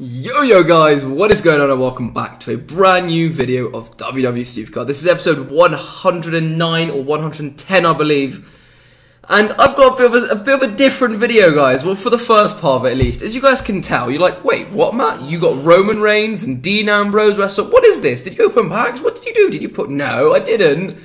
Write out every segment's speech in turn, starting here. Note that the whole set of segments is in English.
Yo yo guys, what is going on and welcome back to a brand new video of WWE Supercard. This is episode 109 or 110 I believe. And I've got a bit, of a, a bit of a different video guys, well for the first part of it at least. As you guys can tell, you're like, wait, what Matt? You got Roman Reigns and Dean Ambrose wrestle, what is this? Did you open packs? What did you do? Did you put, no I didn't.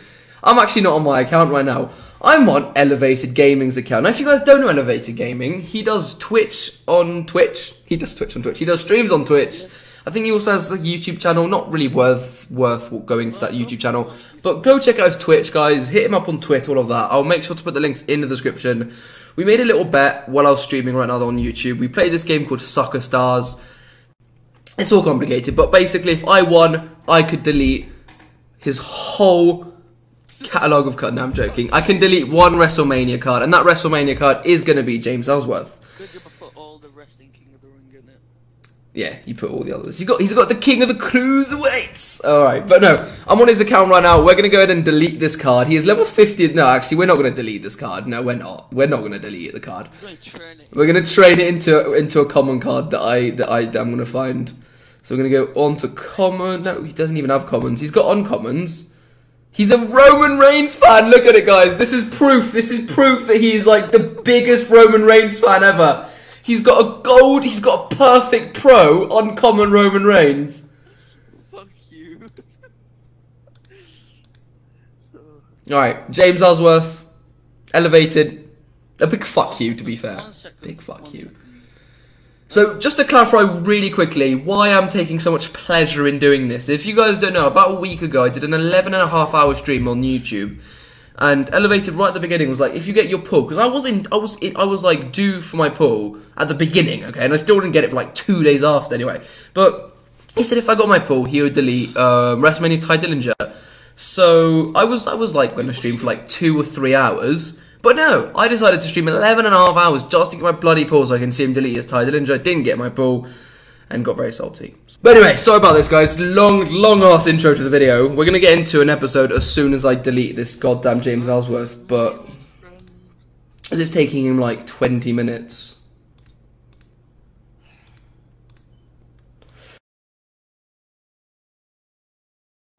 I'm actually not on my account right now. I'm on Elevated Gaming's account. Now, if you guys don't know Elevated Gaming, he does Twitch on Twitch. He does Twitch on Twitch. He does streams on Twitch. I think he also has a YouTube channel. Not really worth worth going to that YouTube channel, but go check out his Twitch, guys. Hit him up on Twitter, all of that. I'll make sure to put the links in the description. We made a little bet while I was streaming right now on YouTube. We played this game called Soccer Stars. It's all complicated, but basically, if I won, I could delete his whole catalog of cards. No, I'm joking. I can delete one WrestleMania card, and that WrestleMania card is going to be James Ellsworth. Good job put all the wrestling King of the Ring in it. Yeah, you put all the others. He's got he's got the King of the Cruiserweights. All right, but no, I'm on his account right now. We're going to go ahead and delete this card. He is level 50. No, actually, we're not going to delete this card. No, we're not. We're not going to delete the card. I'm going to. We're going to train it into into a common card that I that I that I'm going to find. So we're going to go on to common. No, he doesn't even have commons. He's got uncommons. He's a Roman Reigns fan. Look at it, guys. This is proof. This is proof that he's like the biggest Roman Reigns fan ever. He's got a gold. He's got a perfect pro uncommon Roman Reigns. Fuck you. All right, James Ellsworth, elevated. A big fuck you, to be fair. Big fuck you. So, just to clarify really quickly why I'm taking so much pleasure in doing this. If you guys don't know, about a week ago I did an 11 and a half hour stream on YouTube. And Elevated right at the beginning was like, if you get your pull, because I was in, I was, in, I was like due for my pull at the beginning, okay, and I still didn't get it for like two days after anyway. But he said if I got my pull, he would delete um, WrestleMania Tye Dillinger. So I was, I was like going to stream for like two or three hours. But no, I decided to stream 11 and a half hours just to get my bloody pull so I can see him delete his Tye Dillinger. Didn't get my pull and got very salty. But anyway, sorry about this, guys. Long, long ass intro to the video. We're gonna get into an episode as soon as I delete this goddamn James Ellsworth, but it's taking him like 20 minutes.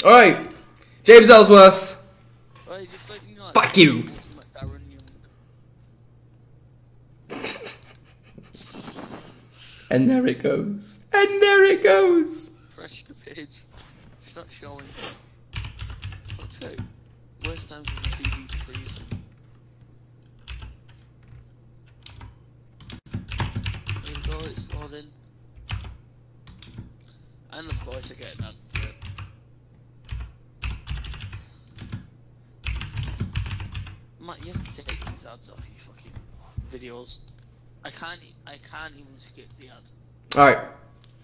Alright, James Ellsworth, Right, just like you know. Fuck you. And there it goes. And there it goes. Fresh the page. It's not showing. Fuck's sake. Worst time for the TV to freeze. Go, it's. And of course I get to it. Matt, you have to take these ads off your fucking videos. I can't. I can't even skip the ad. Alright.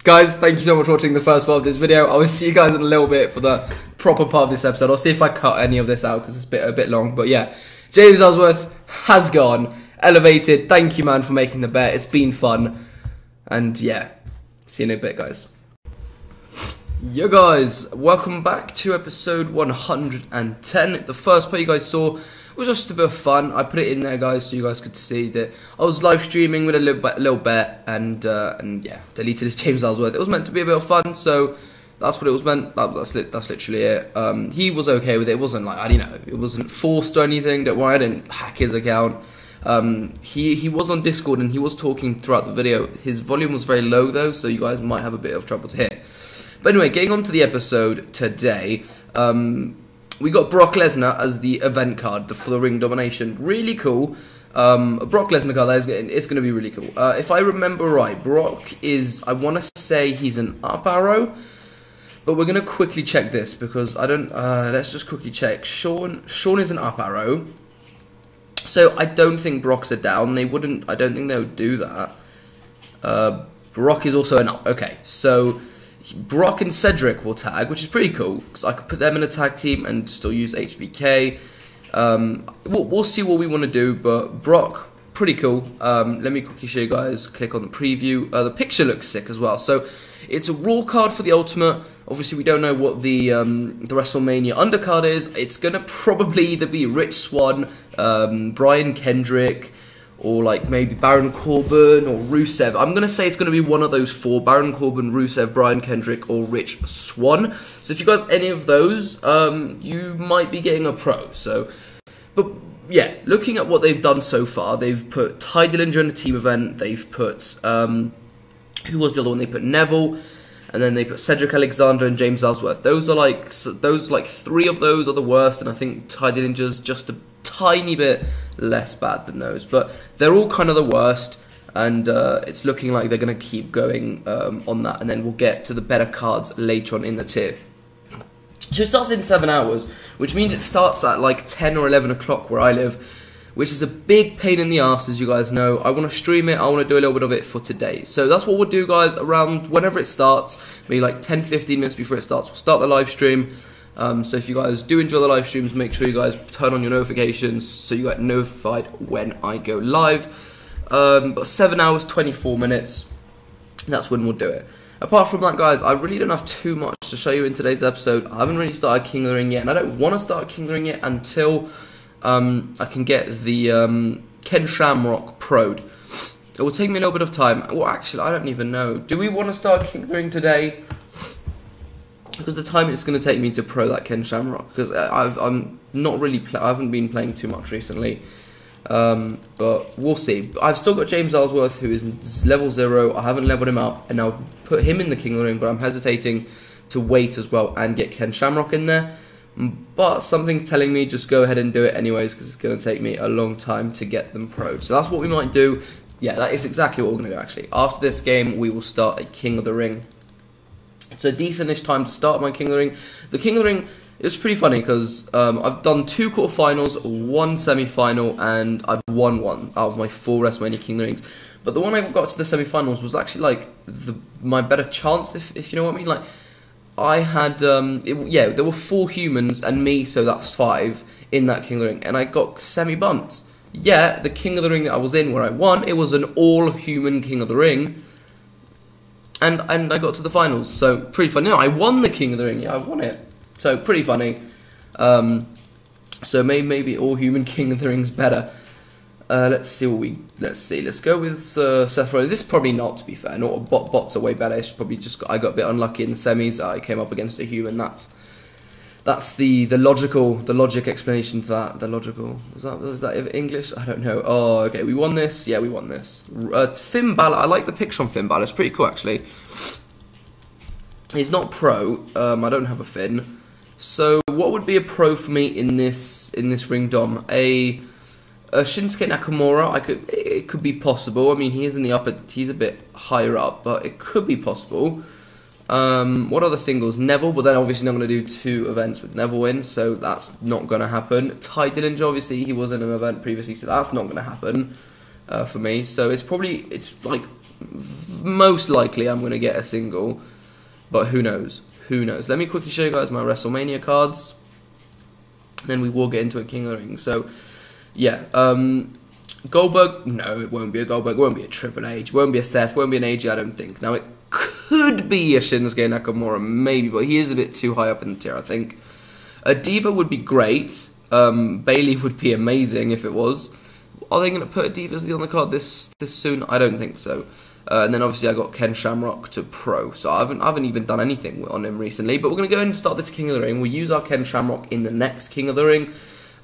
Guys, thank you so much for watching the first part of this video. I will see you guys in a little bit for the proper part of this episode. I'll see if I cut any of this out because it's a bit, a bit long. But yeah, James Ellsworth has gone. Elevated. Thank you, man, for making the bet. It's been fun. And yeah, see you in a bit, guys. Yo guys, welcome back to episode 110. The first part you guys saw was just a bit of fun. I put it in there, guys, so you guys could see that I was live streaming with a little bit, a little bit and uh, and yeah, deleted his James Ellsworth. It was meant to be a bit of fun, so that's what it was meant. That, that's li- that's literally it. Um, he was okay with it. It wasn't like I don't know, it wasn't forced or anything. Don't worry, I didn't hack his account. Um, he he was on Discord and he was talking throughout the video. His volume was very low though, so you guys might have a bit of trouble to hear. But anyway, getting on to the episode today, um, we got Brock Lesnar as the event card the, the ring domination. Really cool. Um, Brock Lesnar card that is gonna- it's going to be really cool. Uh, if I remember right, Brock is I want to say he's an up arrow, but we're going to quickly check this because I don't. Uh, let's just quickly check. Shawn Shawn is an up arrow. So I don't think Brock's a down. They wouldn't. I don't think they would do that. Uh, Brock is also an up. Okay, so Brock and Cedric will tag, which is pretty cool because I could put them in a tag team and still use HBK. Um, we'll, we'll see what we want to do, but Brock, pretty cool. Um, let me quickly show you guys. Click on the preview. Uh, the picture looks sick as well. So it's a raw card for the Ultimate. Obviously, we don't know what the um, the WrestleMania undercard is. It's gonna probably either be Rich Swann, um, Brian Kendrick, or like maybe Baron Corbin or Rusev. I'm gonna say it's gonna be one of those four: Baron Corbin, Rusev, Brian Kendrick, or Rich Swann. So if you guys any of those, um, you might be getting a pro. So, but yeah, looking at what they've done so far, they've put Tye Dillinger in a team event. They've put um, who was the other one? They put Neville. And then they put Cedric Alexander and James Ellsworth. Those are like those like three of those are the worst, and I think Tye Dillinger's just a tiny bit less bad than those, but they're all kind of the worst. And uh, it's looking like they're going to keep going um, on that, and then we'll get to the better cards later on in the tier. So it starts in seven hours, which means it starts at like 10 or 11 o'clock where I live, which is a big pain in the ass, as you guys know. I want to stream it, I want to do a little bit of it for today. So that's what we'll do, guys, around whenever it starts, maybe like 10 15 minutes before it starts. We'll start the live stream. Um, so if you guys do enjoy the live streams, make sure you guys turn on your notifications so you get notified when I go live. Um, but 7 hours, 24 minutes, that's when we'll do it. Apart from that, guys, I really don't have too much to show you in today's episode. I haven't really started King of the Ring yet, and I don't want to start King of the Ring yet until um, I can get the um, Ken Shamrock Prode. It will take me a little bit of time. Well, actually, I don't even know. Do we want to start King of the Ring today? Because the time it's going to take me to pro that Ken Shamrock because I've I'm not really I haven't been playing too much recently. Um, but we'll see. I've still got James Ellsworth, who is level zero. I haven't leveled him up, and I'll put him in the King of the Ring. But I'm hesitating to wait as well and get Ken Shamrock in there. But something's telling me just go ahead and do it anyways because it's going to take me a long time to get them pro. So that's what we might do. Yeah, that is exactly what we're going to do actually. After this game, we will start a King of the Ring a decentish time to start my King of the Ring. The King of the Ring is pretty funny because um, I've done two quarterfinals, one semi-final, and I've won one out of my four WrestleMania King of the Rings. But the one I got to the semi-finals was actually like the my better chance, if if you know what I mean. Like I had, um, it, yeah, there were four humans and me, so that's five in that King of the Ring, and I got semi-bumped. Yeah, the King of the Ring that I was in, where I won, it was an all-human King of the Ring and and I got to the finals. So pretty funny. No, I won the King of the Ring. Yeah, I won it. So pretty funny. Um, so maybe maybe all human King of the Ring's better. Uh, let's see what we let's see. Let's go with uh, Seth Rollins. This is probably not to be fair. Not bot, bots are way better. It's probably just got, I got a bit unlucky in the semis. I came up against a human. That's that's the the logical the logic explanation to that. The logical is that is that English? I don't know. Oh, okay. We won this. Yeah, we won this. Uh, Finn Balor. I like the picture on Finn Balor. It's pretty cool actually. He's not pro. Um, I don't have a Finn. So what would be a pro for me in this in this ring dom? A, a Shinsuke Nakamura. I could it could be possible. I mean, he is in the upper. He's a bit higher up, but it could be possible. Um, what other singles? Neville, but then obviously not going to do two events with Neville in, so that's not going to happen. Tye Dillinger, obviously he was in an event previously, so that's not going to happen uh, for me. So it's probably it's like most likely I'm going to get a single, but who knows? Who knows? Let me quickly show you guys my WrestleMania cards. Then we will get into a King of the Ring. So yeah, um, Goldberg. No, it won't be a Goldberg. It won't be a Triple H. Won't be a Seth. Won't be an AJ. I don't think. Now it could be a Shinsuke Nakamura, maybe, but he is a bit too high up in the tier, I think. A Diva would be great. Um, Bayley would be amazing if it was. Are they going to put a Divas on the card this this soon? I don't think so. Uh, and then obviously I got Ken Shamrock to pro, so I haven't I haven't even done anything on him recently. But we're going to go and start this King of the Ring. We'll use our Ken Shamrock in the next King of the Ring.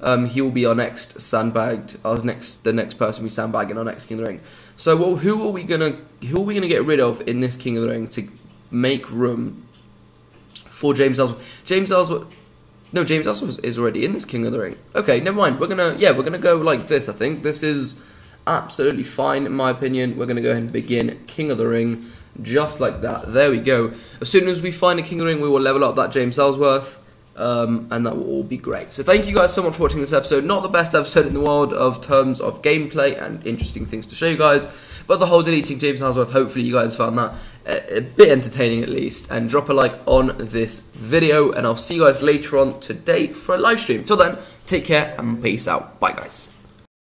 Um, he will be our next sandbagged, our next the next person we sandbag in our next King of the Ring. So, well, who are we gonna who are we gonna get rid of in this King of the Ring to make room for James Ellsworth? James Ellsworth. No, James Ellsworth is already in this King of the Ring. Okay, never mind. We're gonna yeah, we're gonna go like this. I think this is absolutely fine in my opinion. We're gonna go ahead and begin King of the Ring just like that. There we go. As soon as we find a King of the Ring, we will level up that James Ellsworth. Um, and that will all be great. So thank you guys so much for watching this episode. Not the best episode in the world of terms of gameplay and interesting things to show you guys, but the whole deleting James Ellsworth, hopefully you guys found that a, a bit entertaining at least. And drop a like on this video, and I'll see you guys later on today for a live stream. Till then, take care and peace out. Bye guys.